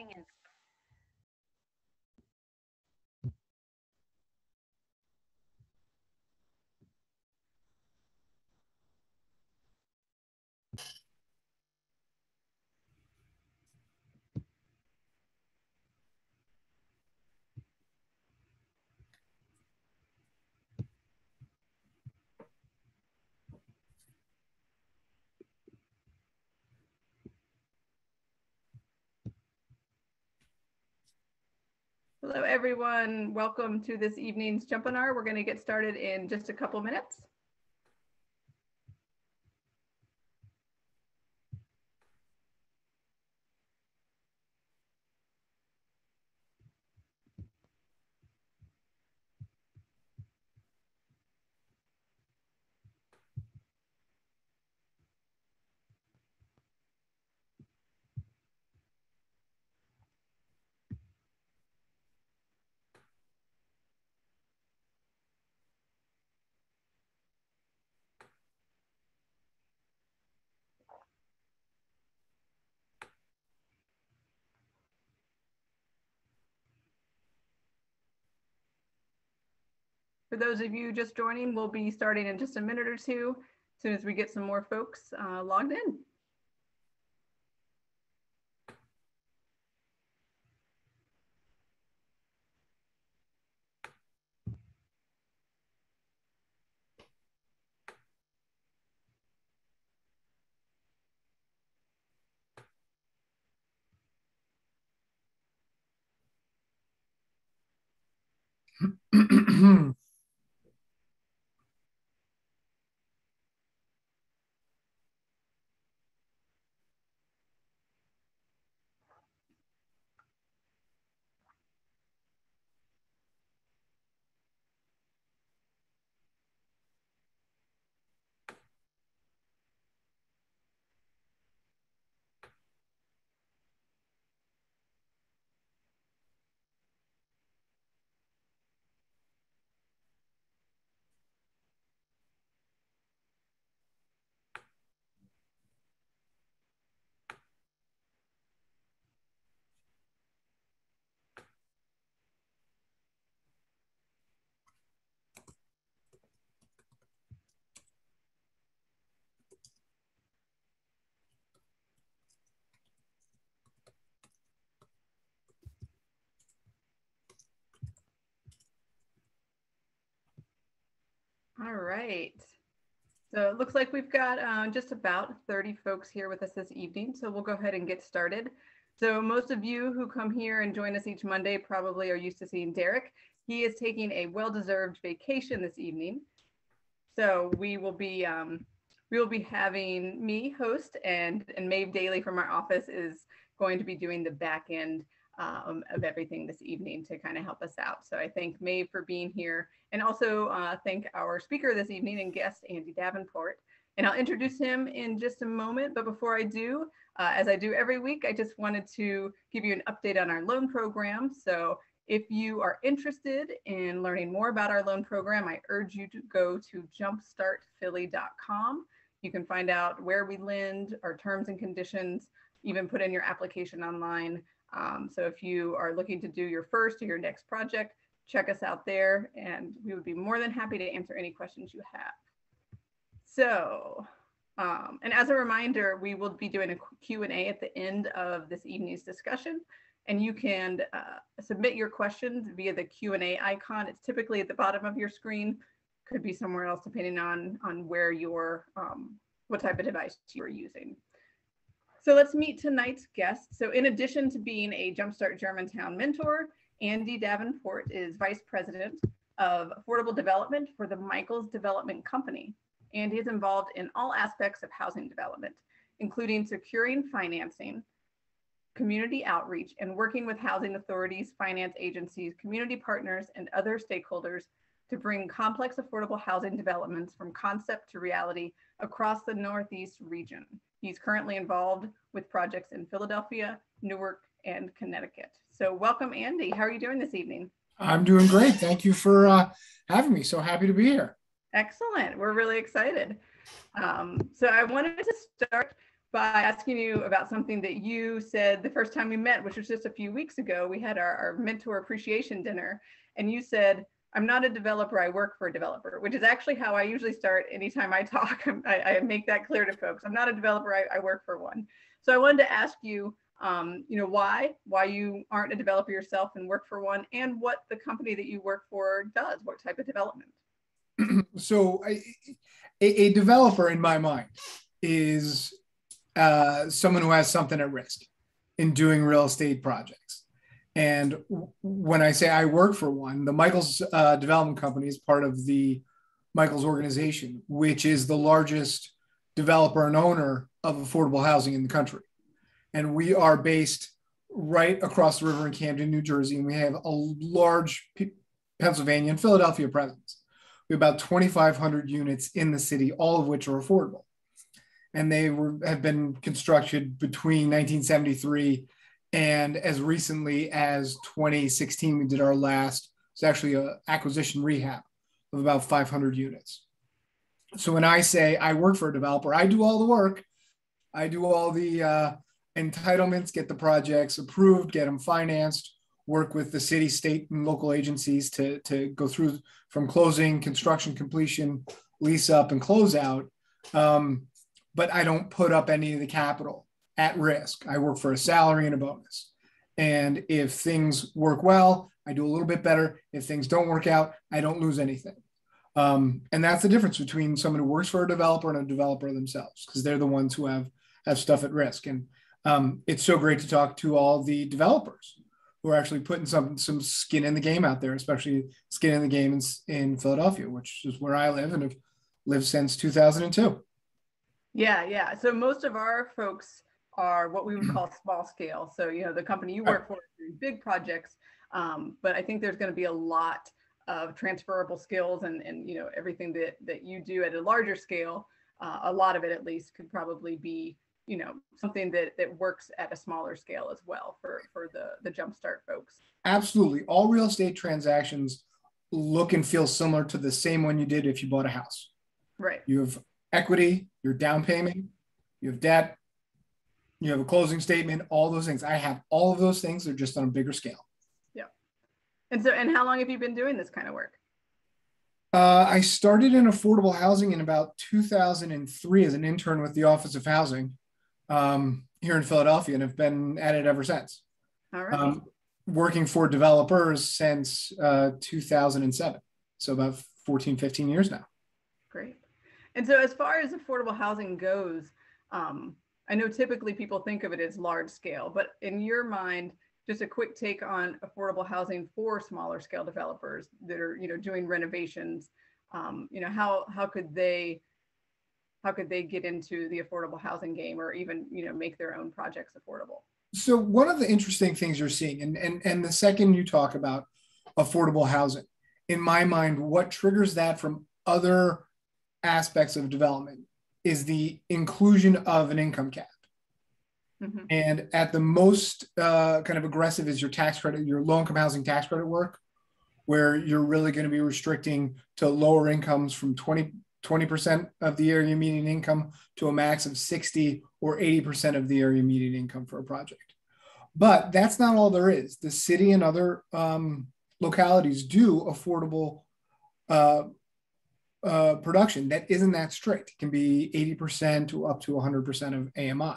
recording is Hello, everyone. Welcome to this evening's Jumpinar. We're going to get started in just a couple minutes. For those of you just joining, we'll be starting in just a minute or two, as soon as we get some more folks uh, logged in. All right. So it looks like we've got uh, just about 30 folks here with us this evening. So we'll go ahead and get started. So most of you who come here and join us each Monday probably are used to seeing Derek. He is taking a well-deserved vacation this evening. So we will be um, we will be having me host and and Maeve Daly from our office is going to be doing the back end um, of everything this evening to kind of help us out. So I thank Maeve for being here and also uh, thank our speaker this evening and guest, Andy Davenport. And I'll introduce him in just a moment. But before I do, uh, as I do every week, I just wanted to give you an update on our loan program. So if you are interested in learning more about our loan program, I urge you to go to jumpstartphilly.com. You can find out where we lend, our terms and conditions, even put in your application online. Um, so if you are looking to do your first or your next project, check us out there and we would be more than happy to answer any questions you have. So, um, and as a reminder, we will be doing a Q&A at the end of this evening's discussion and you can uh, submit your questions via the Q&A icon. It's typically at the bottom of your screen, could be somewhere else depending on, on where your, um, what type of device you're using. So let's meet tonight's guest. So in addition to being a Jumpstart Germantown mentor, Andy Davenport is Vice President of Affordable Development for the Michaels Development Company. Andy is involved in all aspects of housing development, including securing financing, community outreach, and working with housing authorities, finance agencies, community partners, and other stakeholders to bring complex affordable housing developments from concept to reality across the Northeast region. He's currently involved with projects in Philadelphia, Newark, and Connecticut. So welcome, Andy. How are you doing this evening? I'm doing great. Thank you for uh, having me. So happy to be here. Excellent. We're really excited. Um, so I wanted to start by asking you about something that you said the first time we met, which was just a few weeks ago. We had our, our mentor appreciation dinner, and you said, I'm not a developer, I work for a developer, which is actually how I usually start anytime I talk. I, I make that clear to folks. I'm not a developer, I, I work for one. So I wanted to ask you, um, you know, why, why you aren't a developer yourself and work for one, and what the company that you work for does, what type of development. so a, a developer in my mind is uh, someone who has something at risk in doing real estate projects. And when I say I work for one, the Michaels uh, Development Company is part of the Michaels organization, which is the largest developer and owner of affordable housing in the country. And we are based right across the river in Camden, New Jersey, and we have a large P- Pennsylvania and Philadelphia presence. We have about 2,500 units in the city, all of which are affordable. And they were, have been constructed between 1973 and as recently as 2016, we did our last, it's actually an acquisition rehab of about 500 units. So when I say I work for a developer, I do all the work. I do all the uh, entitlements, get the projects approved, get them financed, work with the city, state, and local agencies to, to go through from closing, construction completion, lease up, and close out. Um, but I don't put up any of the capital at risk. I work for a salary and a bonus. And if things work well, I do a little bit better. If things don't work out, I don't lose anything. Um, and that's the difference between someone who works for a developer and a developer themselves, because they're the ones who have have stuff at risk. And um, it's so great to talk to all the developers who are actually putting some some skin in the game out there, especially skin in the game in, in Philadelphia, which is where I live and have lived since 2002. Yeah, yeah. So most of our folks are what we would call small scale. So, you know, the company you work for is big projects, um, but I think there's going to be a lot of transferable skills and, and you know, everything that, that you do at a larger scale, uh, a lot of it at least could probably be, you know, something that, that works at a smaller scale as well for, for the, the Jumpstart folks. Absolutely. All real estate transactions look and feel similar to the same one you did if you bought a house. Right. You have equity, your down payment, you have debt, you have a closing statement, all those things. I have all of those things. They're just on a bigger scale. Yeah. And so, and how long have you been doing this kind of work? Uh, I started in affordable housing in about 2003 as an intern with the Office of Housing um, here in Philadelphia and have been at it ever since. All right. Um, working for developers since uh, 2007. So about 14, 15 years now. Great. And so, as far as affordable housing goes, um, I know typically people think of it as large scale, but in your mind, just a quick take on affordable housing for smaller scale developers that are, you know, doing renovations. Um, you know, how how could they how could they get into the affordable housing game or even, you know, make their own projects affordable? So one of the interesting things you're seeing, and and and the second you talk about affordable housing, in my mind, what triggers that from other aspects of development is the inclusion of an income cap. Mm-hmm. And at the most uh, kind of aggressive is your tax credit, your low income housing tax credit work, where you're really going to be restricting to lower incomes from 20, 20% of the area median income to a max of 60 or 80% of the area median income for a project. But that's not all there is. The city and other um, localities do affordable uh, uh, production that isn't that strict. It can be 80% to up to 100% of AMI.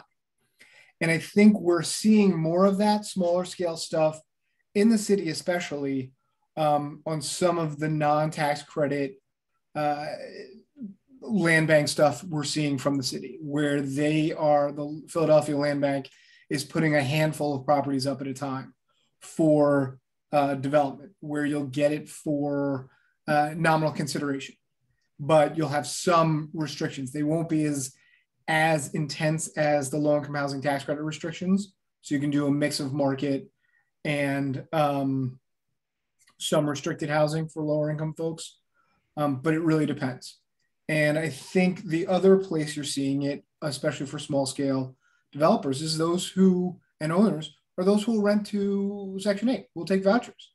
And I think we're seeing more of that smaller scale stuff in the city, especially um, on some of the non tax credit uh, land bank stuff we're seeing from the city, where they are the Philadelphia Land Bank is putting a handful of properties up at a time for uh, development, where you'll get it for uh, nominal consideration but you'll have some restrictions. They won't be as as intense as the low income housing tax credit restrictions. So you can do a mix of market and um, some restricted housing for lower income folks, um, but it really depends. And I think the other place you're seeing it, especially for small scale developers, is those who and owners are those who will rent to Section 8, will take vouchers.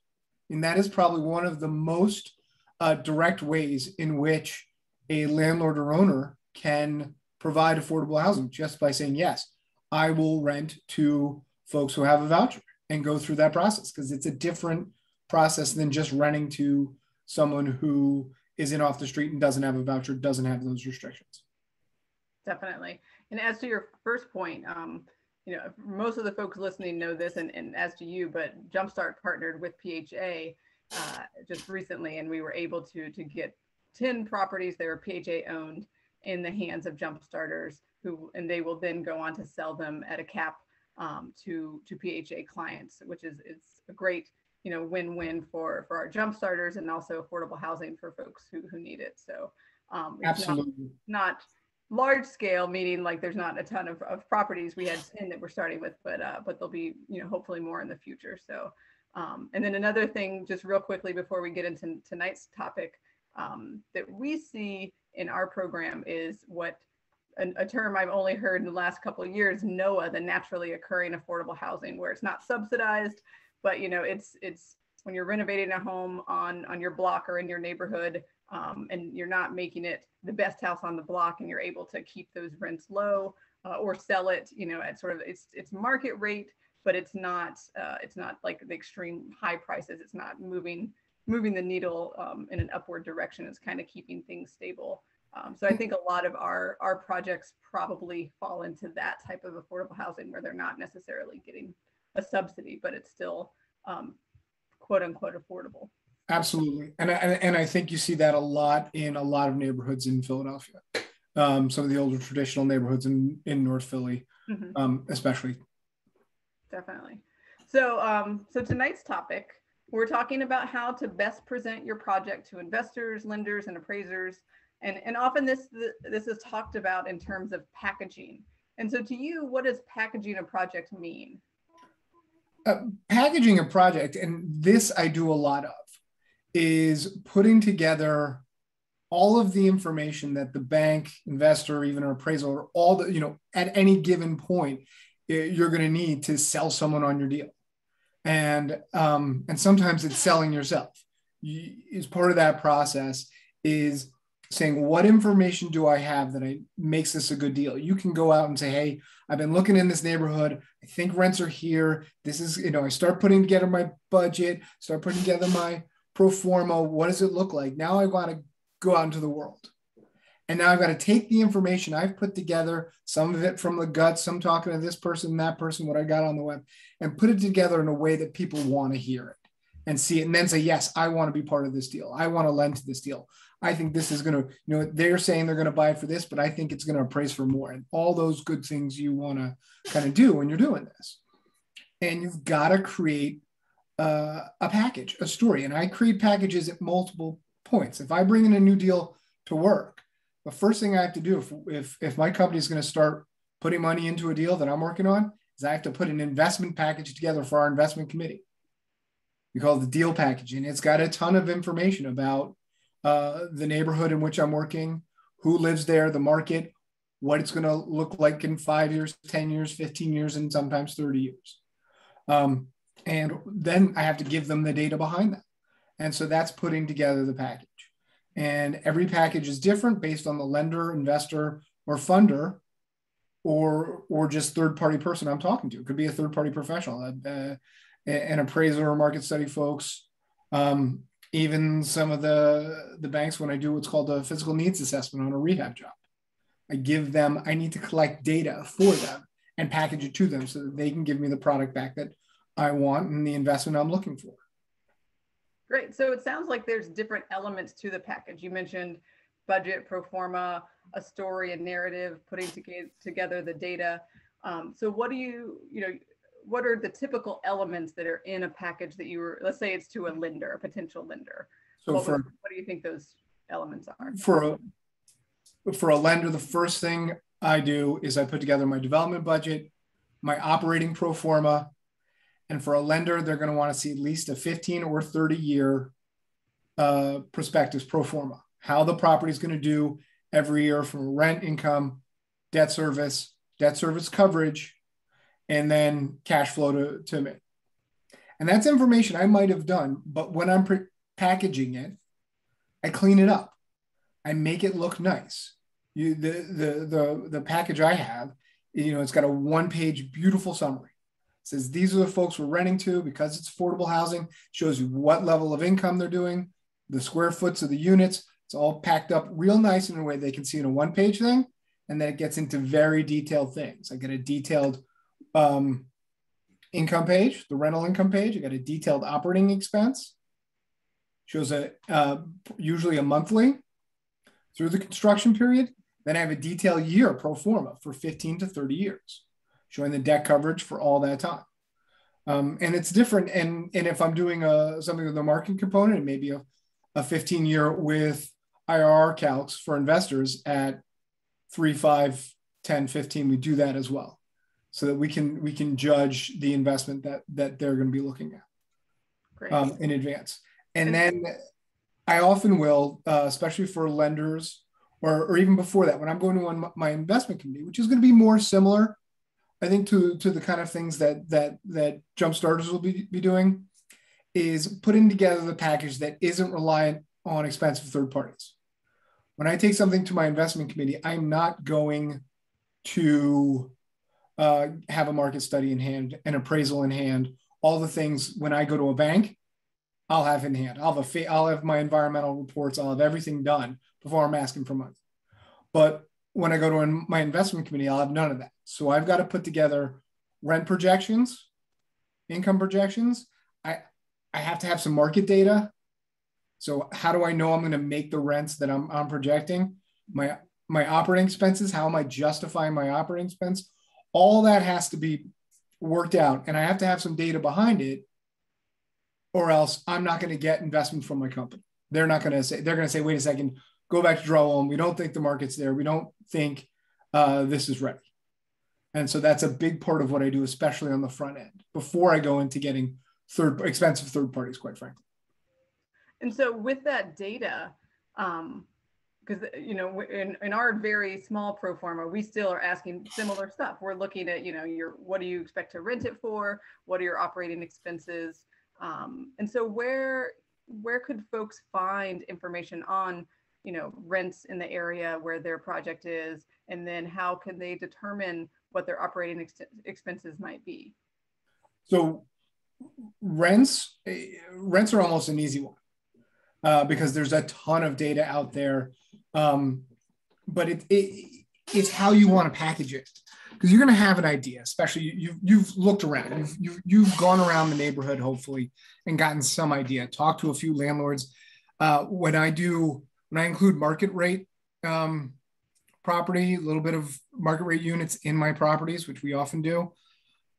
And that is probably one of the most uh, direct ways in which a landlord or owner can provide affordable housing just by saying, yes, I will rent to folks who have a voucher and go through that process because it's a different process than just renting to someone who is in off the street and doesn't have a voucher, doesn't have those restrictions. Definitely. And as to your first point, um, you know, most of the folks listening know this, and, and as to you, but Jumpstart partnered with PHA uh, just recently, and we were able to to get 10 properties that were PHA owned in the hands of jump starters who and they will then go on to sell them at a cap um, to to PHA clients, which is it's a great you know win-win for for our jump starters and also affordable housing for folks who who need it. So um, absolutely not, not large scale, meaning like there's not a ton of, of properties we had 10 that we're starting with, but uh, but there'll be you know hopefully more in the future. So um, and then another thing, just real quickly before we get into tonight's topic, um, that we see in our program is what a, a, term I've only heard in the last couple of years, NOAH, the naturally occurring affordable housing, where it's not subsidized, but you know it's it's when you're renovating a home on on your block or in your neighborhood, um, and you're not making it the best house on the block, and you're able to keep those rents low uh, or sell it, you know, at sort of it's it's market rate but it's not uh, it's not like the extreme high prices. It's not moving moving the needle um, in an upward direction. It's kind of keeping things stable. Um, so I think a lot of our our projects probably fall into that type of affordable housing where they're not necessarily getting a subsidy, but it's still um, quote unquote affordable. Absolutely, and I, and I think you see that a lot in a lot of neighborhoods in Philadelphia. Um, some of the older traditional neighborhoods in in North Philly, mm-hmm. um, especially definitely. So, um, so tonight's topic, we're talking about how to best present your project to investors, lenders, and appraisers. And, and often this, this is talked about in terms of packaging. And so to you, what does packaging a project mean? Uh, packaging a project, and this I do a lot of, is putting together all of the information that the bank, investor, even an appraisal, or all the, you know, at any given point you're going to need to sell someone on your deal. And um, and sometimes it's selling yourself. You, is part of that process is saying what information do i have that I, makes this a good deal? You can go out and say hey i've been looking in this neighborhood. I think rents are here. This is you know i start putting together my budget start putting together my pro forma. What does it look like? Now i want to go out into the world and now I've got to take the information I've put together, some of it from the gut, some talking to this person, that person, what I got on the web, and put it together in a way that people want to hear it and see it and then say, yes, I want to be part of this deal. I want to lend to this deal. I think this is going to, you know, they're saying they're going to buy for this, but I think it's going to appraise for more. And all those good things you want to kind of do when you're doing this. And you've got to create uh, a package, a story. And I create packages at multiple points. If I bring in a new deal to work, the first thing I have to do if if, if my company is going to start putting money into a deal that I'm working on is I have to put an investment package together for our investment committee. We call it the deal package, and it's got a ton of information about uh, the neighborhood in which I'm working, who lives there, the market, what it's going to look like in five years, 10 years, 15 years, and sometimes 30 years. Um, and then I have to give them the data behind that. And so that's putting together the package. And every package is different based on the lender, investor, or funder, or or just third party person I'm talking to. It could be a third party professional, uh, an appraiser or market study folks. Um, even some of the the banks when I do what's called a physical needs assessment on a rehab job, I give them I need to collect data for them and package it to them so that they can give me the product back that I want and the investment I'm looking for. Great. So it sounds like there's different elements to the package. You mentioned budget, pro forma, a story, a narrative, putting together the data. Um, so what do you, you know, what are the typical elements that are in a package that you were, let's say it's to a lender, a potential lender. So what, for, would, what do you think those elements are? For a, for a lender, the first thing I do is I put together my development budget, my operating pro forma, and for a lender, they're going to want to see at least a 15 or 30 year uh, prospectus pro forma, how the property is going to do every year from rent income, debt service, debt service coverage, and then cash flow to, to me. And that's information I might have done, but when I'm pre- packaging it, I clean it up. I make it look nice. You the the the the package I have, you know, it's got a one page beautiful summary. Says these are the folks we're renting to because it's affordable housing. Shows you what level of income they're doing, the square foots of the units. It's all packed up real nice in a way they can see in a one page thing, and then it gets into very detailed things. I get a detailed um, income page, the rental income page. I got a detailed operating expense. Shows a uh, usually a monthly through the construction period. Then I have a detailed year pro forma for 15 to 30 years, showing the debt coverage for all that time. Um, and it's different. And, and if I'm doing a, something with a market component, maybe a, a 15 year with IRR calcs for investors at 3, 5, 10, 15, we do that as well so that we can we can judge the investment that that they're going to be looking at um, in advance. And then I often will, uh, especially for lenders or, or even before that, when I'm going to one, my investment committee, which is going to be more similar, I think, to, to the kind of things that that that jump starters will be, be doing, is putting together the package that isn't reliant on expensive third parties. When I take something to my investment committee, I'm not going to uh, have a market study in hand, an appraisal in hand, all the things when I go to a bank, I'll have in hand. I'll have a fa- I'll have my environmental reports. I'll have everything done before I'm asking for money. But when I go to my investment committee, I'll have none of that. So I've got to put together rent projections, income projections. I I have to have some market data. So how do I know I'm going to make the rents that I'm, I'm projecting? My my operating expenses. How am I justifying my operating expense? all that has to be worked out and i have to have some data behind it or else i'm not going to get investment from my company they're not going to say they're going to say wait a second go back to draw one. We don't think the market's there. We don't think uh, this is ready. And so that's a big part of what i do especially on the front end before i go into getting third expensive third parties quite frankly. And so with that data um, because you know in, in our very small pro forma we still are asking similar stuff. We're looking at you know your what do you expect to rent it for? What are your operating expenses? Um, and so where where could folks find information on you know rents in the area where their project is and then how can they determine what their operating ex- expenses might be? So rents eh, rents are almost an easy one uh, because there's a ton of data out there um, but it, it it's how you want to package it because you're going to have an idea especially you've, you've looked around you've, you've, you've gone around the neighborhood hopefully and gotten some idea. Talk to a few landlords uh, when i do when i include market rate um, property a little bit of market rate units in my properties which we often do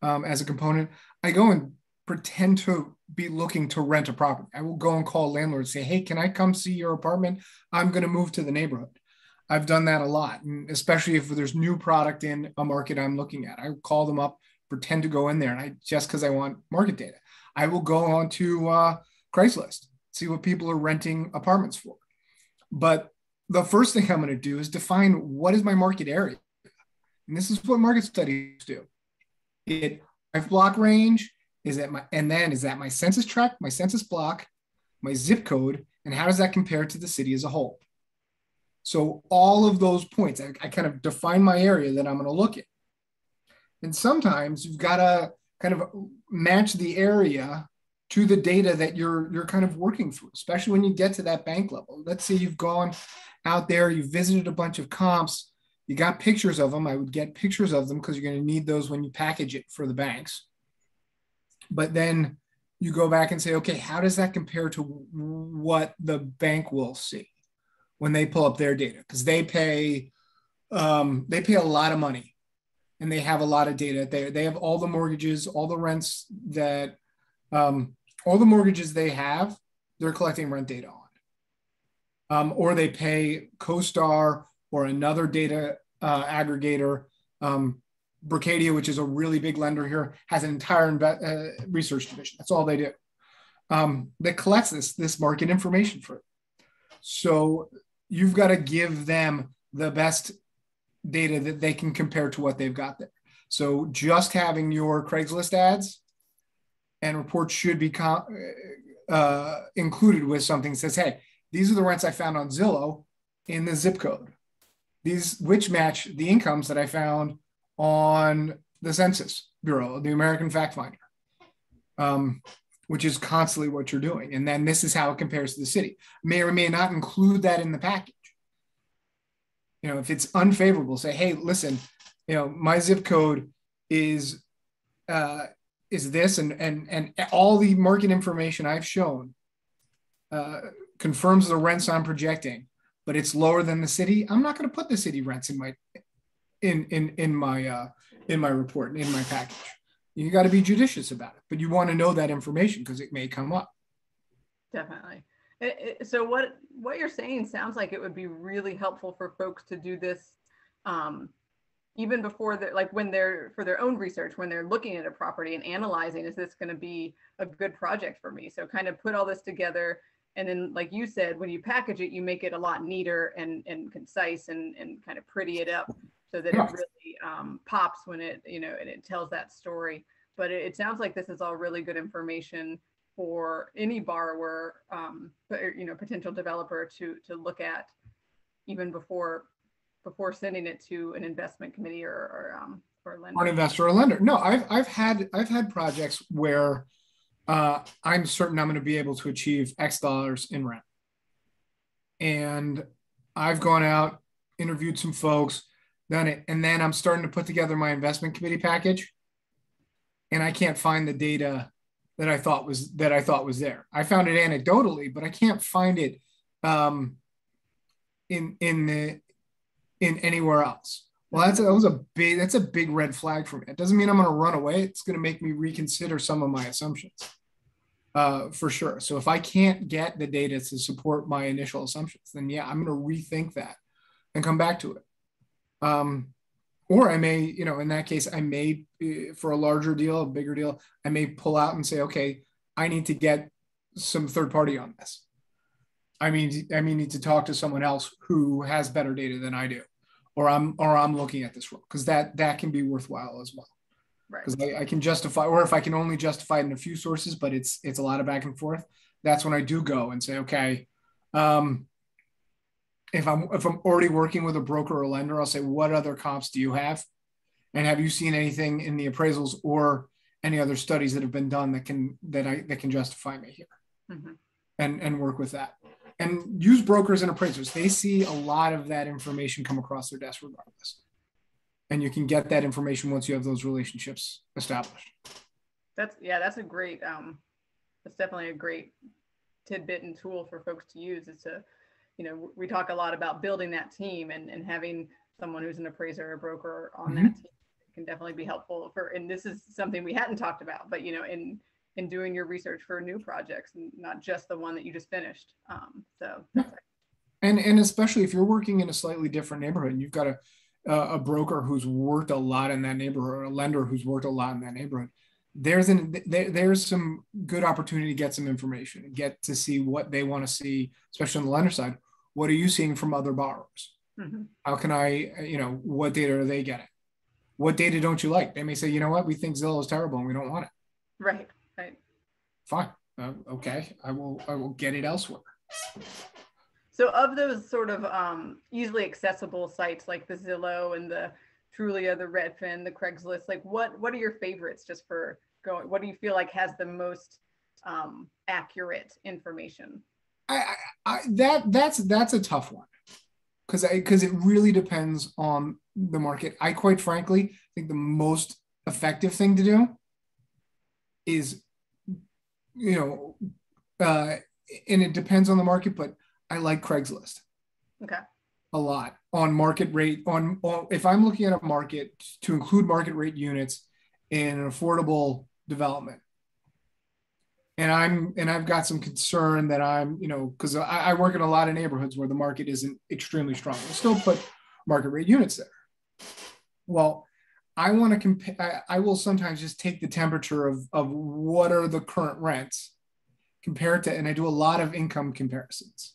um, as a component i go and pretend to be looking to rent a property. I will go and call landlords, say, "Hey, can I come see your apartment? I'm going to move to the neighborhood." I've done that a lot, and especially if there's new product in a market I'm looking at. I call them up, pretend to go in there, and I just because I want market data. I will go on to uh, Craigslist, see what people are renting apartments for. But the first thing I'm going to do is define what is my market area, and this is what market studies do. It five block range is that my and then is that my census tract, my census block, my zip code, and how does that compare to the city as a whole? So all of those points, I, I kind of define my area that I'm going to look at. And sometimes you've got to kind of match the area to the data that you're you're kind of working through, especially when you get to that bank level. Let's say you've gone out there, you visited a bunch of comps, you got pictures of them. I would get pictures of them because you're going to need those when you package it for the banks but then you go back and say, okay, how does that compare to what the bank will see when they pull up their data? Because they pay um, they pay a lot of money and they have a lot of data. They they have all the mortgages, all the rents that um, all the mortgages they have, they're collecting rent data on. Um, or they pay CoStar or another data uh, aggregator um, Berkadia, which is a really big lender here, has an entire inve- uh, research division. That's all they do. Um, that collects this this market information for it. So you've got to give them the best data that they can compare to what they've got there. So just having your Craigslist ads and reports should be uh, included with something that says, "Hey, these are the rents I found on Zillow in the zip code." these which match the incomes that I found on the Census Bureau, the American Fact Finder, um, which is constantly what you're doing. And then this is how it compares to the city. May or may not include that in the package. You know, if it's unfavorable, say, hey, listen, you know, my zip code is uh, is this, and and and all the market information I've shown uh, confirms the rents I'm projecting, but it's lower than the city. I'm not going to put the city rents in my in in in my uh, in my report in my package. You got to be judicious about it, but you want to know that information because it may come up. Definitely. So what what you're saying sounds like it would be really helpful for folks to do this um, even before they're like when they're for their own research when they're looking at a property and analyzing is this going to be a good project for me? So kind of put all this together and then like you said when you package it you make it a lot neater and and concise and and kind of pretty it up so that it really um, pops when it you know and it tells that story. But it, it, sounds like this is all really good information for any borrower um, you know potential developer to to look at even before before sending it to an investment committee or, or, um, or lender? Or an investor or lender. No, I've, I've had I've had projects where uh, I'm certain I'm going to be able to achieve X dollars in rent, and I've gone out, interviewed some folks, done it, and then I'm starting to put together my investment committee package, and I can't find the data that I thought was that I thought was there. I found it anecdotally, but I can't find it um, in in the in anywhere else. Well, that's a, that was a big that's a big red flag for me. It doesn't mean I'm going to run away. It's going to make me reconsider some of my assumptions, uh, for sure. So if I can't get the data to support my initial assumptions, then yeah, I'm going to rethink that and come back to it. Um, or I may, you know, in that case, I may, uh, for a larger deal, a bigger deal, I may pull out and say, okay, I need to get some third party on this. I mean, I mean, need to talk to someone else who has better data than I do or I'm or I'm looking at this role because that that can be worthwhile as well. Because. I, I, can justify, or if I can only justify it in a few sources, but it's it's a lot of back and forth. That's when I do go and say, okay, um, if I'm if I'm already working with a broker or a lender, I'll say, what other comps do you have, and have you seen anything in the appraisals or any other studies that have been done that can that I that can justify me here, mm-hmm. and and work with that and use brokers and appraisers. They see a lot of that information come across their desk regardless. And you can get that information once you have those relationships established. That's yeah, that's a great um that's definitely a great tidbit and tool for folks to use is to, you know, we talk a lot about building that team and, and having someone who's an appraiser or broker on mm-hmm. that team can definitely be helpful for and this is something we hadn't talked about, but you know, in in doing your research for new projects and not just the one that you just finished. Um, so. And and especially if you're working in a slightly different neighborhood and you've got a a broker who's worked a lot in that neighborhood or a lender who's worked a lot in that neighborhood there's an there, there's some good opportunity to get some information get to see what they want to see especially on the lender side. What are you seeing from other borrowers? Mm-hmm. how can i you know what data are they getting? What data don't you like? They may say you know what? We think zillow is terrible and we don't want it. Right. Fine. Uh, okay. I will. I will get it elsewhere. So, of those sort of um, easily accessible sites like the Zillow and the Trulia, the Redfin, the Craigslist, like what what are your favorites just for going? What do you feel like has the most um, accurate information? I, I, I that that's that's a tough one because I because it really depends on the market. I quite frankly think the most effective thing to do is you know, uh, and it depends on the market, but I like Craigslist. Okay. A lot on market rate on, on if I'm looking at a market to include market rate units in an affordable development. And I'm and I've got some concern that I'm, you know, because I, I, work in a lot of neighborhoods where the market isn't extremely strong. We'll still put market rate units there. Well, I want to compare, I will sometimes just take the temperature of, of what are the current rents compared to, and I do a lot of income comparisons.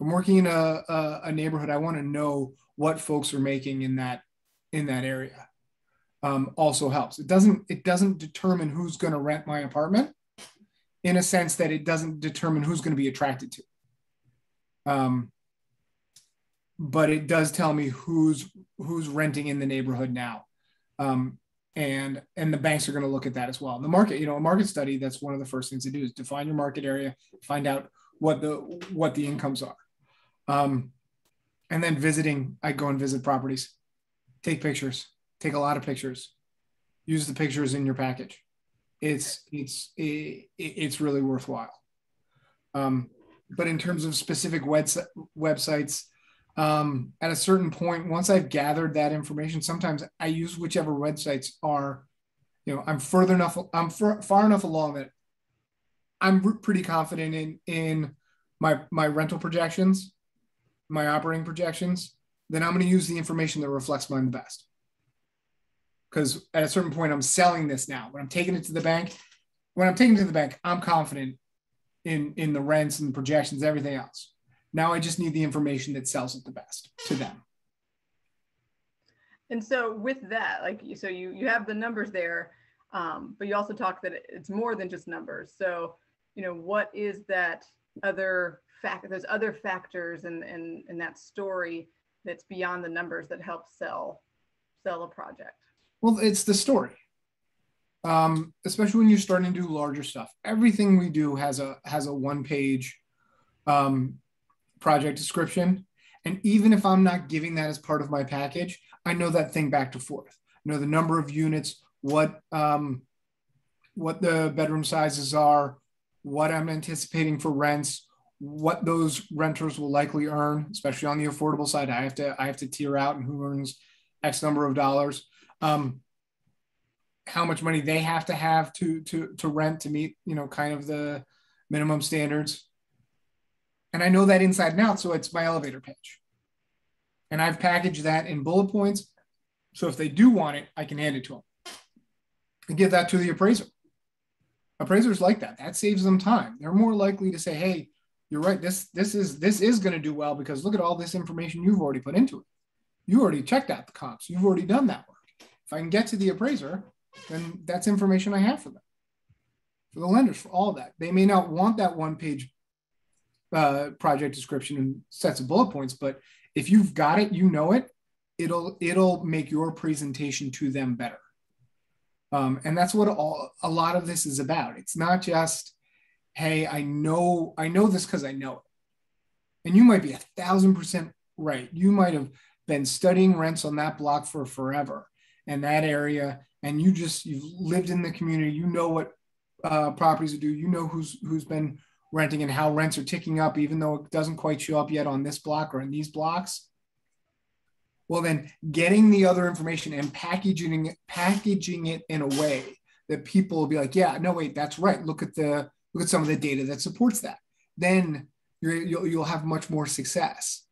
I'm working in a, a, a neighborhood. I want to know what folks are making in that, in that area. Um, also helps. It doesn't, it doesn't determine who's going to rent my apartment in a sense that it doesn't determine who's going to be attracted to. Um, but it does tell me who's who's renting in the neighborhood now. Um, and and the banks are going to look at that as well. The market, you know, a market study. That's one of the first things to do is define your market area, find out what the what the incomes are, um, and then visiting. I go and visit properties, take pictures, take a lot of pictures, use the pictures in your package. It's it's it, it's really worthwhile. Um, but in terms of specific webs- websites, um, at a certain point, once I've gathered that information, sometimes I use whichever websites are, you know, I'm further enough, I'm far, far enough along that I'm pretty confident in in my my rental projections, my operating projections. Then I'm going to use the information that reflects mine the best. Because at a certain point, I'm selling this now. When I'm taking it to the bank, when I'm taking it to the bank, I'm confident in in the rents and the projections, everything else. Now I just need the information that sells it the best to them. And so with that, like so you you have the numbers there, um, but you also talk that it's more than just numbers. So you know what is that other fact? There's other factors in in in that story that's beyond the numbers that help sell sell a project. Well, it's the story. Um, especially when you're starting to do larger stuff. Everything we do has a has a one page um, project description. And even if I'm not giving that as part of my package, I know that thing back to forth. I know the number of units, what um, what the bedroom sizes are, what I'm anticipating for rents, what those renters will likely earn, especially on the affordable side. I have to I have to tier out and who earns X number of dollars. Um, how much money they have to have to to to rent to meet you know kind of the minimum standards and I know that inside and out. So it's my elevator pitch. And I've packaged that in bullet points. So if they do want it, I can hand it to them and give that to the appraiser. Appraisers like that. That saves them time. They're more likely to say, hey, you're right. This this is this is going to do well because look at all this information you've already put into it. You already checked out the comps. You've already done that work. If I can get to the appraiser, then that's information I have for them. For the lenders, for all that. They may not want that one page uh, project description and sets of bullet points, but if you've got it, you know it, it'll it'll make your presentation to them better. Um, and that's what all, a lot of this is about. It's not just, hey, I know I know this because I know it. And you might be a thousand percent right. You might have been studying rents on that block for forever and that area, and you just you've lived in the community. You know what uh, properties do. You know who's who's been renting and how rents are ticking up, even though it doesn't quite show up yet on this block or in these blocks. Well, then getting the other information and packaging it, packaging it in a way that people will be like, yeah, no, wait, that's right. Look at the look at some of the data that supports that. Then you will you'll, you'll have much more success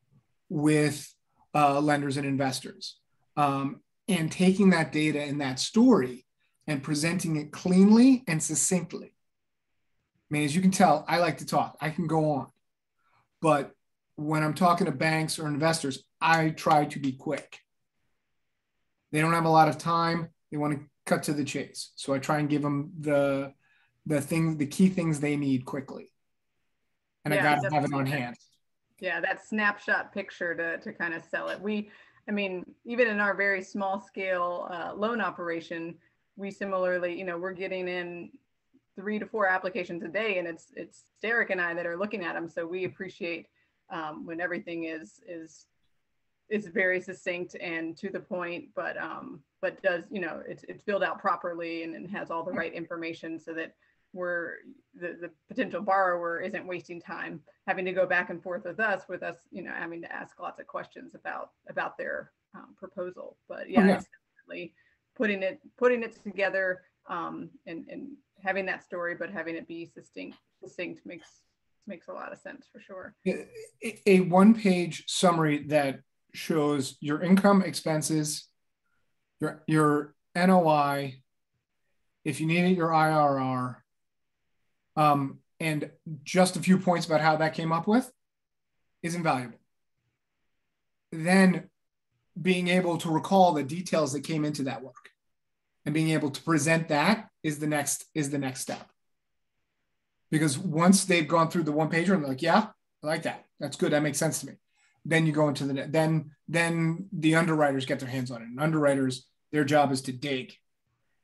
with uh, lenders and investors. Um, and taking that data and that story and presenting it cleanly and succinctly mean, as you can tell, I like to talk. I can go on. But when I'm talking to banks or investors, I try to be quick. They don't have a lot of time. They want to cut to the chase. So I try and give them the the things, the key things they need quickly. And yeah, I got to have it on hand. Yeah, that snapshot picture to, to kind of sell it. We, I mean, even in our very small scale uh, loan operation, we similarly, you know, we're getting in three to four applications a day, and it's it's Derek and I that are looking at them. So we appreciate um, when everything is is is very succinct and to the point, but um, but does you know it's it's filled out properly and, and has all the right information so that we're the, the potential borrower isn't wasting time having to go back and forth with us with us you know having to ask lots of questions about about their um, proposal but yeah, oh, yeah. definitely putting it putting it together um, and and having that story, but having it be succinct, succinct makes makes a lot of sense for sure. A, a one page summary that shows your income expenses, your your NOI, if you need it, your IRR, um, and just a few points about how that came up with is invaluable. Then being able to recall the details that came into that work and being able to present that is the next is the next step. Because once they've gone through the one pager and they're like yeah i like that. That's good. That makes sense to me. Then you go into the then then the underwriters get their hands on it. And underwriters their job is to dig.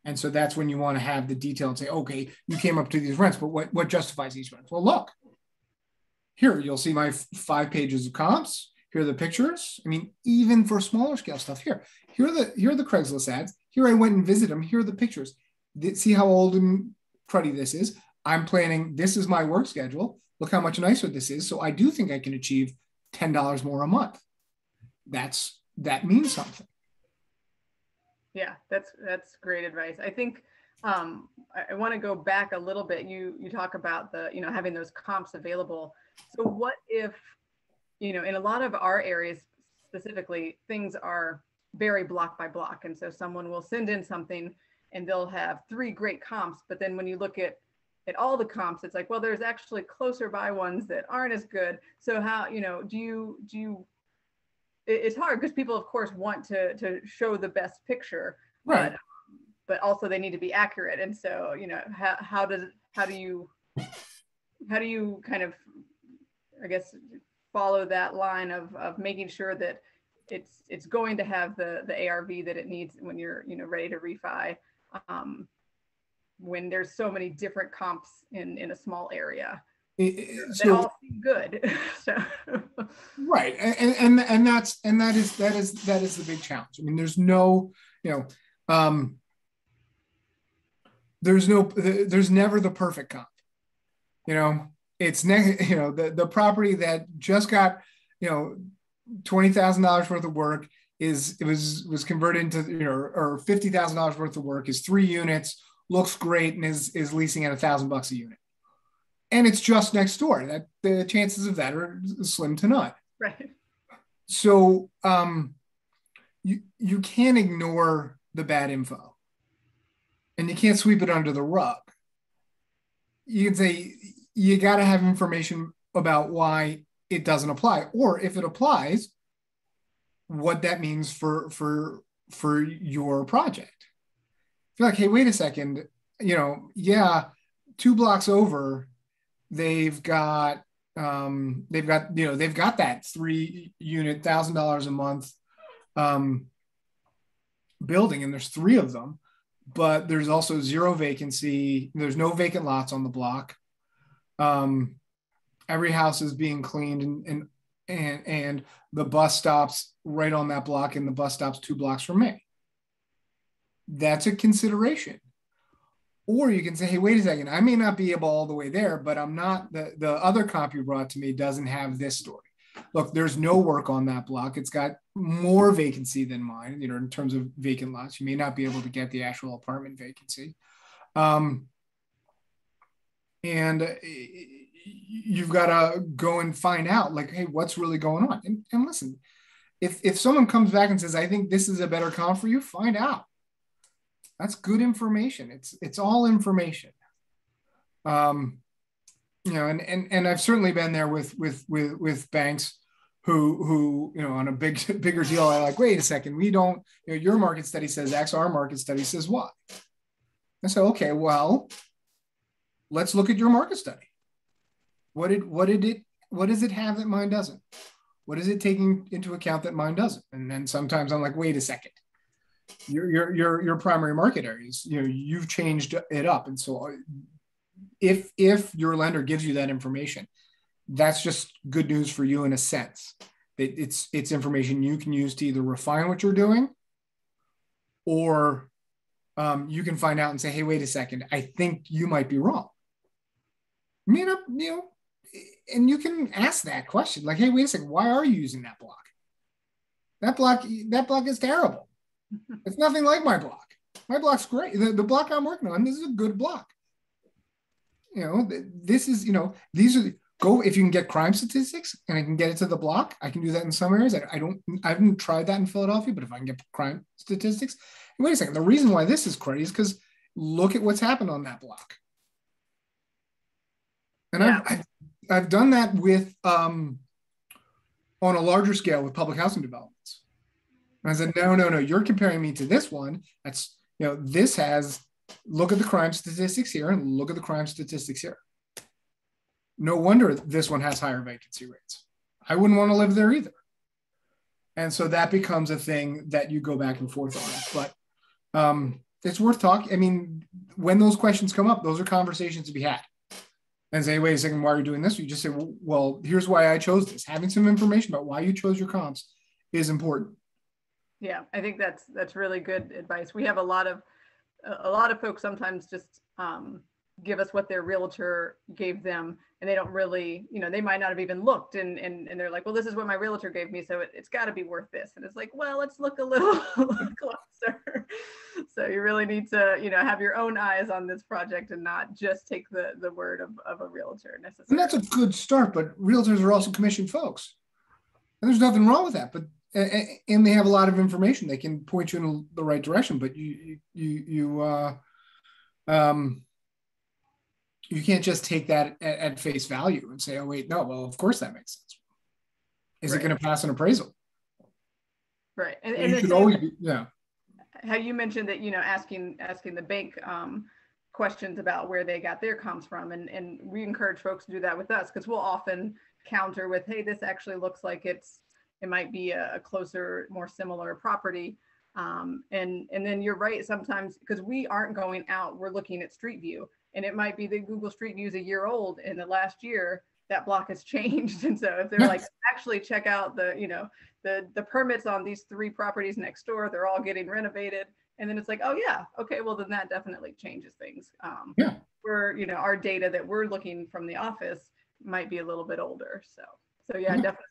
And so that's when you want to have the detail and say okay you came up to these rents but what what justifies these rents well look here you'll see my f- five pages of comps. Here are the pictures. I mean even for smaller scale stuff here here are the here are the craigslist ads. Here i went and visited them. Here are the pictures see how old and cruddy this is? I'm planning this is my work schedule. Look how much nicer this is. So i do think i can achieve $10 more a month. That's that means something. Yeah that's that's great advice. I think um, I, I want to go back a little bit. You you talk about the you know having those comps available. So what if you know in a lot of our areas specifically things are very block by block, and so someone will send in something and they'll have three great comps, but then when you look at at all the comps, it's like well there's actually closer by ones that aren't as good. So how you know do you do you it's hard because people of course want to to show the best picture right. but, but also they need to be accurate. And so you know how, how does how do you how do you kind of i guess follow that line of of making sure that it's it's going to have the the arv that it needs when you're you know ready to refi um, when there's so many different comps in in a small area so, they all seem good so. right and, and and that's and that is that is that is the big challenge i mean there's no you know um there's no there's never the perfect comp you know it's ne- you know the, the property that just got you know $20000 worth of work is it was was converted into you know or $50000 worth of work is three units looks great and is is leasing at a thousand bucks a unit and it's just next door. That the chances of that are slim to none. Right. So um, you you can't ignore the bad info, and you can't sweep it under the rug. You can say you got to have information about why it doesn't apply, or if it applies, what that means for for for your project. You're like, hey, wait a second, you know, yeah, two blocks over they've got um, they've got you know they've got that three unit thousand dollars a month um, building and there's three of them but there's also zero vacancy. There's no vacant lots on the block. Um, every house is being cleaned and, and and and the bus stops right on that block and the bus stops two blocks from me that's a consideration or you can say, hey, wait a second, I may not be able all the way there, but I'm not the, the other comp you brought to me doesn't have this story. Look, there's no work on that block. It's got more vacancy than mine, you know, in terms of vacant lots. You may not be able to get the actual apartment vacancy. Um, and you've got to go and find out like, hey, what's really going on? And, and listen, if, if someone comes back and says, I think this is a better comp for you, find out that's good information. It's it's all information. Um, you know, and and and I've certainly been there with with with with banks who who you know on a big bigger deal. I like, wait a second, we don't. You know, your market study says X, our market study says Y. I said, okay, well, let's look at your market study. What did what did it what does it have that mine doesn't? What is it taking into account that mine doesn't? And then sometimes I'm like, wait a second. Your your your your primary market areas you know you've changed it up. And so if if your lender gives you that information that's just good news for you in a sense. That it's it's information you can use to either refine what you're doing or um, you can find out and say hey wait a second. I think you might be wrong. I mean, you know and you can ask that question like hey wait a second why are you using that block that block that block is terrible it's nothing like my block. My block's great. The, the block I'm working on, this is a good block. You know, this is, you know, these are the, go if you can get crime statistics and I can get it to the block. I can do that in some areas. I, I don't, I haven't tried that in Philadelphia, but if I can get crime statistics, wait a second. The reason why this is crazy is because look at what's happened on that block. And yeah. I've, I've, I've done that with um, on a larger scale with public housing developments. And I said, no, no, no, you're comparing me to this one. That's, you know, this has, look at the crime statistics here and look at the crime statistics here. No wonder this one has higher vacancy rates. I wouldn't want to live there either. and so that becomes a thing that you go back and forth on. But um, it's worth talking. I mean, when those questions come up, those are conversations to be had. And say, wait a second, why are you doing this? You just say, well, here's why I chose this. Having some information about why you chose your comps is important. Yeah, I think that's that's really good advice. We have a lot of a lot of folks sometimes just um, give us what their realtor gave them and they don't really you know they might not have even looked and and, and they're like well this is what my realtor gave me so it, has got to be worth this. And it's like well let's look a little, closer. So you really need to you know have your own eyes on this project and not just take the the word of, of a realtor necessarily. And that's a good start but realtors are also commissioned folks. And there's nothing wrong with that but and they have a lot of information. They can point you in the right direction but you you you uh um you can't just take that at, at, face value and say, oh, wait, no, well, of course that makes sense. Is right. it going to pass an appraisal? Right. And, and you should always be, yeah. How you mentioned that, you know, asking, asking the bank um, questions about where they got their comps from. And, and we encourage folks to do that with us because we'll often counter with, hey, this actually looks like it's, it might be a, a closer, more similar property. Um, and, and then you're right, sometimes because we aren't going out, we're looking at Street View and it might be that Google Street View is a year old in the last year that block has changed. And so if they're like, actually check out the, you know, the the permits on these three properties next door, they're all getting renovated. And then it's like, oh yeah, okay, well then that definitely changes things. Um, yeah. Where you know our data that we're looking from the office might be a little bit older. So so yeah, yeah. definitely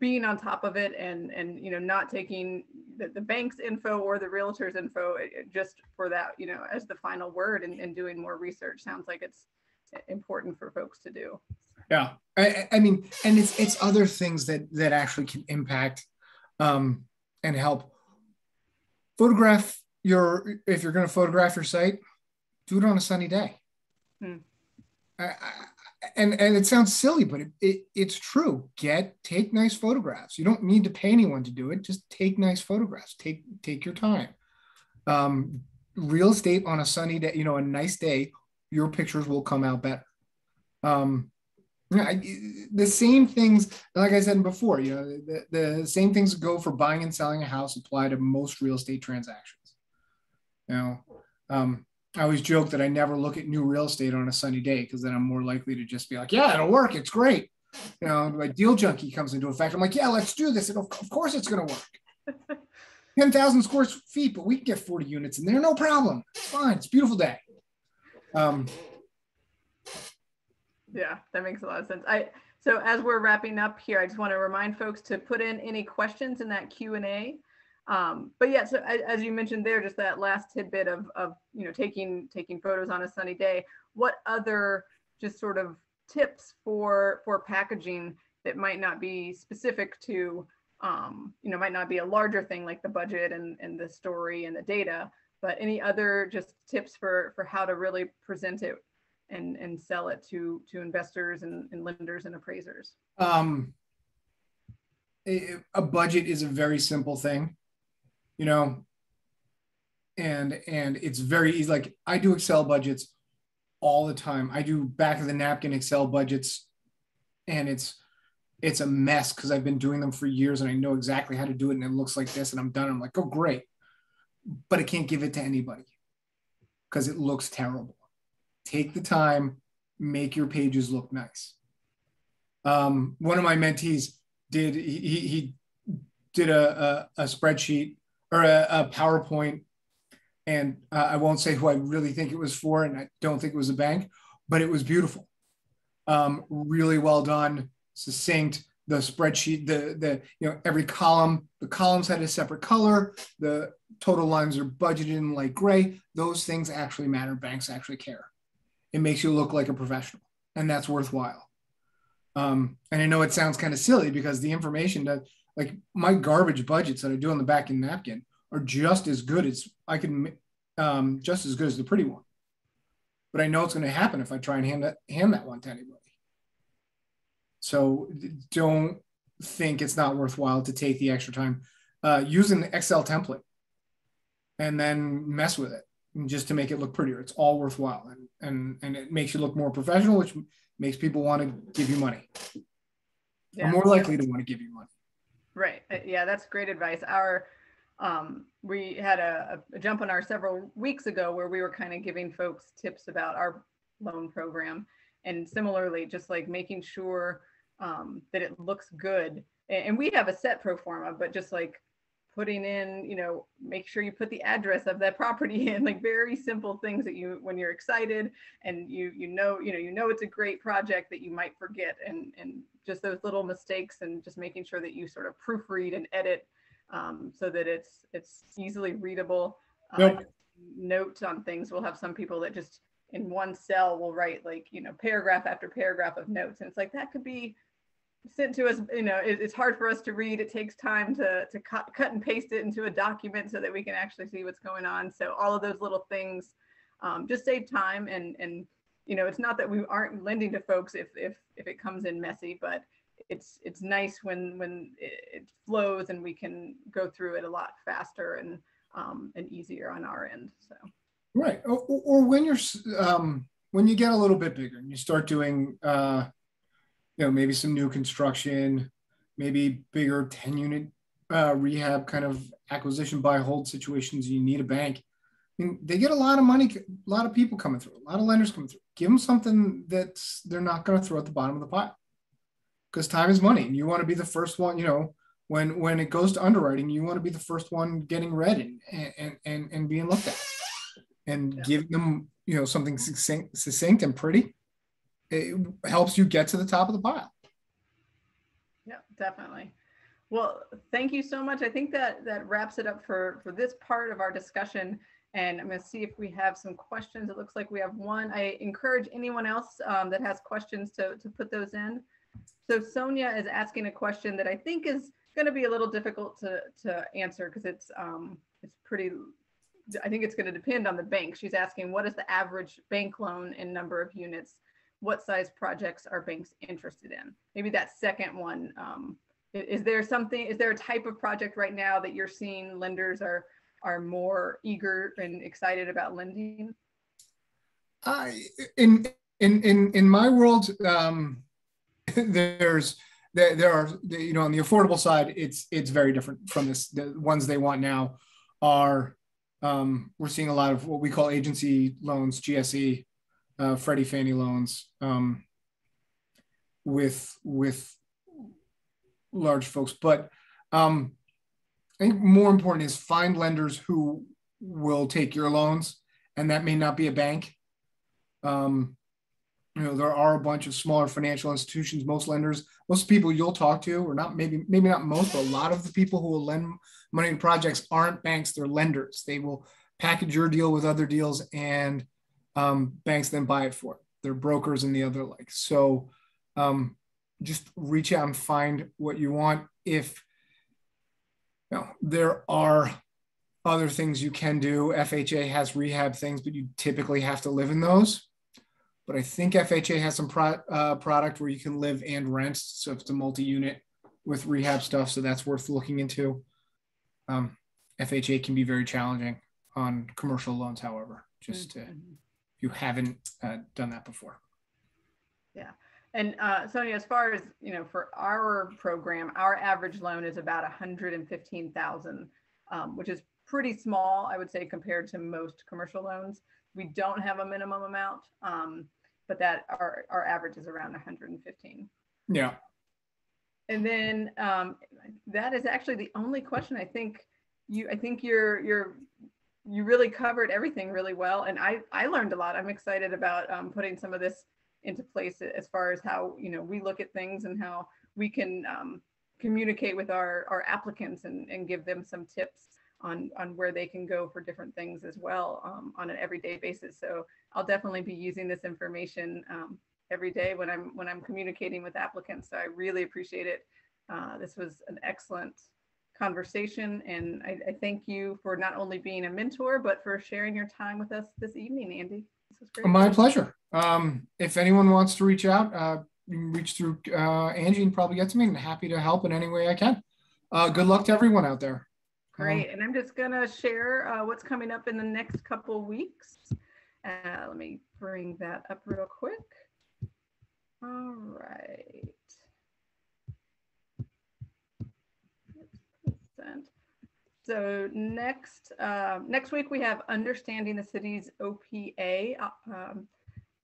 being on top of it and and you know not taking the, the bank's info or the realtor's info just for that you know as the final word and, and doing more research sounds like it's important for folks to do. Yeah. I, I mean and it's it's other things that that actually can impact um and help. Photograph your if you're going to photograph your site do it on a sunny day. Hmm. I, and and it sounds silly, but it, it, it's true. Get take nice photographs. You don't need to pay anyone to do it. Just take nice photographs. Take take your time. Um, real estate on a sunny day, you know, a nice day, your pictures will come out better. Um, I, the same things, like I said before, you know, the, the same things go for buying and selling a house apply to most real estate transactions. You know, um, I always joke that I never look at new real estate on a sunny day because then I'm more likely to just be like, yeah, it'll work. It's great. You know, my deal junkie comes into effect. I'm like, yeah, let's do this. And of course it's going to work. 10,000 square feet, but we can get 40 units in there. No problem. It's fine. It's beautiful day. Um, yeah, that makes a lot of sense. I, so as we're wrapping up here, I just want to remind folks to put in any questions in that Q&A. Um, but yeah, so as you mentioned there, just that last tidbit of, of, you know, taking, taking photos on a sunny day, what other just sort of tips for, for packaging that might not be specific to, um, you know, might not be a larger thing like the budget and, and the story and the data, but any other just tips for, for how to really present it and, and sell it to, to investors and, and lenders and appraisers? Um, a, a budget is a very simple thing you know and and it's very easy like i do excel budgets all the time. I do back of the napkin excel budgets and it's it's a mess because i've been doing them for years and i know exactly how to do it and it looks like this and i'm done. I'm like oh great. But i can't give it to anybody because it looks terrible. Take the time make your pages look nice. Um, one of my mentees did he, he did a, a, a spreadsheet or a, a PowerPoint, and uh, I won't say who I really think it was for, and I don't think it was a bank, but it was beautiful, um, really well done, succinct. The spreadsheet, the the you know every column, the columns had a separate color. The total lines are budgeted in light gray. Those things actually matter. Banks actually care. It makes you look like a professional, and that's worthwhile. Um, and I know it sounds kind of silly because the information that like my garbage budgets that I do on the back end napkin are just as good as I can, um, just as good as the pretty one. But I know it's going to happen if I try and hand that hand that one to anybody. So don't think it's not worthwhile to take the extra time. Uh, use an Excel template and then mess with it just to make it look prettier. It's all worthwhile and and and it makes you look more professional, which makes people want to give you money. Yeah. Are more likely to want to give you money. Right. Uh, yeah, that's great advice. Our um, we had a, a, Jumpinar several weeks ago where we were kind of giving folks tips about our loan program, and similarly, just like making sure um, that it looks good. And, and we have a set pro forma, but just like putting in, you know, make sure you put the address of that property in, like very simple things that you, when you're excited and you, you know, you know, you know, it's a great project that you might forget and, and just those little mistakes and just making sure that you sort of proofread and edit um, so that it's, it's easily readable. Yep. Uh, notes on things. We'll have some people that just in one cell will write like, you know, paragraph after paragraph of notes. And it's like, that could be sent to us you know it, it's hard for us to read. It takes time to to cut cut and paste it into a document so that we can actually see what's going on. So all of those little things um, just save time and and you know it's not that we aren't lending to folks if if if it comes in messy but it's it's nice when when it, flows and we can go through it a lot faster and um, and easier on our end so. Right. Or, or when you're um, when you get a little bit bigger and you start doing uh you know, maybe some new construction, maybe bigger 10 unit uh, rehab kind of acquisition buy hold situations. You need a bank. I mean, they get a lot of money, a lot of people coming through, a lot of lenders coming through. Give them something that they're not going to throw at the bottom of the pile because time is money. And you want to be the first one, you know, when when it goes to underwriting, you want to be the first one getting read and and and, and being looked at and yeah. giving them, you know, something succinct, succinct and pretty it helps you get to the top of the pile. Yeah, definitely. Well, thank you so much. I think that that wraps it up for for this part of our discussion. And I'm going to see if we have some questions. It looks like we have one. I encourage anyone else um, that has questions to, to put those in. So Sonia is asking a question that I think is going to be a little difficult to, to answer because it's um, it's pretty, I think it's going to depend on the bank. She's asking what is the average bank loan in number of units what size projects are banks interested in? Maybe that second one. Um, is there something, is there a type of project right now that you're seeing lenders are, are more eager and excited about lending? I, in, in, in, in my world, um, there's, there, there are, you know, on the affordable side, it's, it's very different from this. The ones they want now are, um, we're seeing a lot of what we call agency loans, GSE, uh, Freddie Fannie loans um, with with large folks. But um, I think more important is find lenders who will take your loans, and that may not be a bank. Um, you know, there are a bunch of smaller financial institutions. Most lenders, most people you'll talk to, or not maybe maybe not most, but a lot of the people who will lend money to projects aren't banks; they're lenders. They will package your deal with other deals and um, banks then buy it for it. They're brokers and the other like. So um, just reach out and find what you want. If you know, there are other things you can do. FHA has rehab things, but you typically have to live in those. But I think FHA has some pro- uh, product where you can live and rent. So if it's a multi-unit with rehab stuff, so that's worth looking into. Um, FHA can be very challenging on commercial loans, however, just to mm-hmm you haven't uh, done that before. Yeah. And uh, Sonia, as far as, you know, for our program, our average loan is about 115,000, um, which is pretty small, I would say, compared to most commercial loans. We don't have a minimum amount, um, but that our, our average is around 115. Yeah. And then um, that is actually the only question I think you, I think you're, you're you really covered everything really well. And I, I learned a lot. I'm excited about um, putting some of this into place as far as how, you know, we look at things and how we can um, communicate with our, our applicants and, and give them some tips on, on where they can go for different things as well um, on an everyday basis. So I'll definitely be using this information um, every day when I'm, when I'm communicating with applicants. So I really appreciate it. Uh, this was an excellent conversation. And I, I, thank you for not only being a mentor, but for sharing your time with us this evening, Andy. This was great. My pleasure. Um, if anyone wants to reach out, uh, reach through uh, Angie and probably get to me. I'm happy to help in any way I can. Uh, good luck to everyone out there. Great. Um, and I'm just going to share uh, what's coming up in the next couple weeks. Uh, let me bring that up real quick. All right. So next, uh, next week we have Understanding the City's OPA um,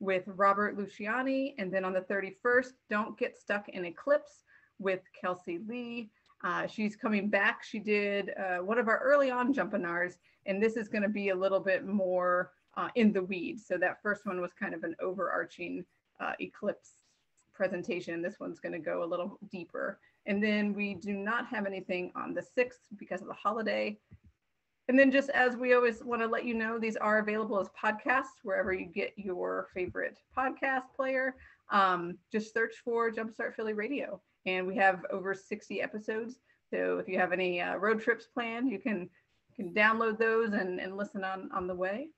with Robert Luciani. And then on the 31st, Don't Get Stuck in Eclipse with Kelsey Lee. Uh, she's coming back. She did uh, one of our early on Jumpinars, and this is going to be a little bit more uh, in the weeds. So that first one was kind of an overarching uh, eclipse presentation. This one's going to go a little deeper. And then we do not have anything on the 6th because of the holiday. And then just as we always want to let you know, these are available as podcasts wherever you get your favorite podcast player. Um, just search for Jumpstart Philly Radio and we have over 60 episodes. So if you have any uh, road trips planned, you can can download those and, and listen on, on the way.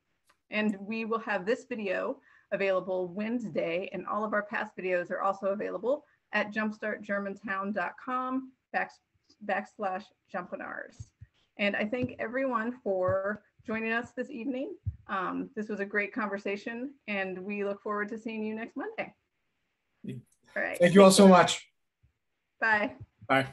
And we will have this video available Wednesday, and all of our past videos are also available at jumpstartgermantown.com back, backslash jumpinars. And I thank everyone for joining us this evening. Um, this was a great conversation, and we look forward to seeing you next Monday. All right. Thank you all so much. Bye. Bye.